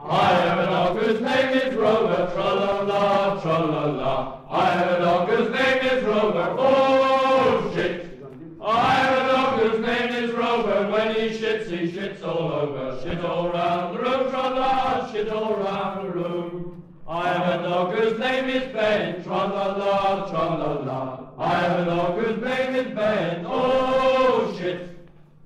I have a dog whose name is Rover, tra-la-la, tra-la-la. I have a dog whose name is Rover, oh shit. I have a dog whose name is Rover, when he shits, he shits all over. Shit all round the room, tra-la, shit all round the room. I have a dog whose name is Ben, tra-la-la, tra-la-la. I have a dog whose name is Ben, oh shit.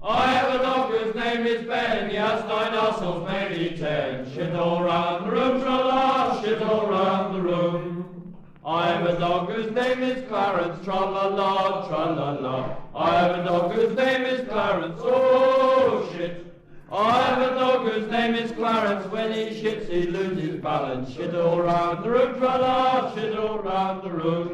I have a dog whose name is Ben, he has nine assholes, maybe ten. Shit all round the room, tra-la, shit all round the room. I have a dog whose name is Clarence, tra-la-la, tra-la-la. I have a dog whose name is Clarence, oh shit. I have a dog whose name is Clarence, when he shits he loses balance. Shit all round the room, tra-la, shit all round the room.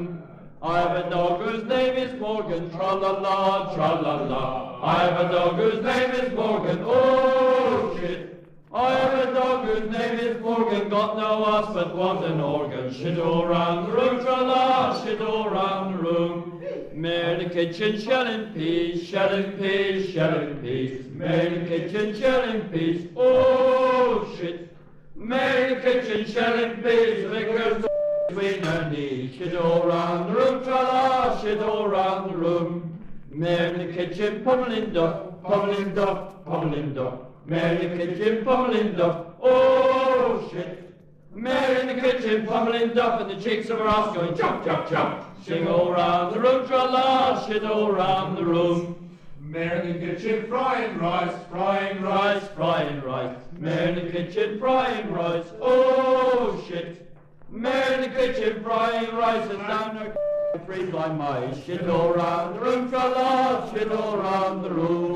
I have a dog whose name is Morgan, tra-la-la, tra-la-la. I have a dog whose name is Morgan, oh shit. I have a dog whose name is Morgan, got no ass but what an organ. Shit all round the room, tra-la, shit all round the room. Mare in the kitchen, shelling peas, shelling peas, shelling peas. Mare in the kitchen, shelling peas, oh shit. Mare in the kitchen, shelling peas, liquors between her knees. Shit all round the room, tra-la, shit all round the room. Mare in the kitchen, pummeling duck, pummeling duck, pummeling duck. Mare in the kitchen, pummeling duck, oh shit. Mare in the kitchen, pummeling duck, and the cheeks of her ass going jump, jump, jump. Sing all round the room, tra-la, shit all round the room. Mare in the kitchen frying rice, frying rice. Frying rice. Mare in the kitchen, frying rice, oh shit. The kitchen, frying rice, and down her free blind mice. Shit all round the room, tra-la, shit all round the room.